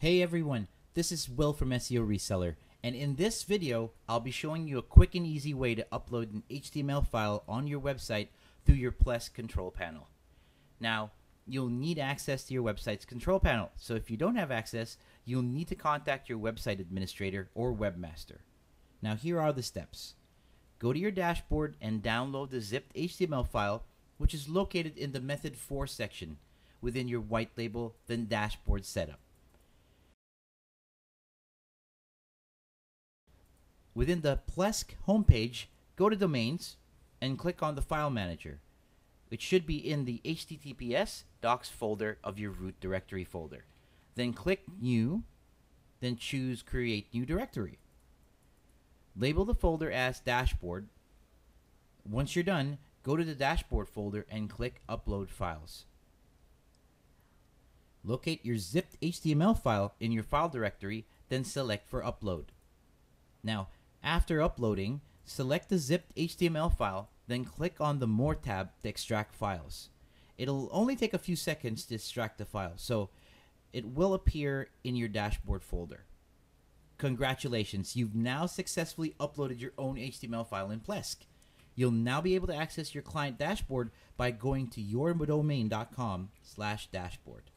Hey everyone, this is Will from SEO Reseller, and in this video, I'll be showing you a quick and easy way to upload an HTML file on your website through your Plesk control panel. Now, you'll need access to your website's control panel, so if you don't have access, you'll need to contact your website administrator or webmaster. Now, here are the steps. Go to your dashboard and download the zipped HTML file, which is located in the Method 4 section within your white label, then dashboard setup. Within the Plesk homepage, go to Domains and click on the File Manager. It should be in the HTTPS docs folder of your root directory folder. Then click New, then choose Create New Directory. Label the folder as Dashboard. Once you're done, go to the Dashboard folder and click Upload Files. Locate your zipped HTML file in your file directory, then select for upload. Now, after uploading, select the zipped HTML file, then click on the More tab to extract files. It'll only take a few seconds to extract the file, so it will appear in your dashboard folder. Congratulations, you've now successfully uploaded your own HTML file in Plesk. You'll now be able to access your client dashboard by going to yourdomain.com slash dashboard.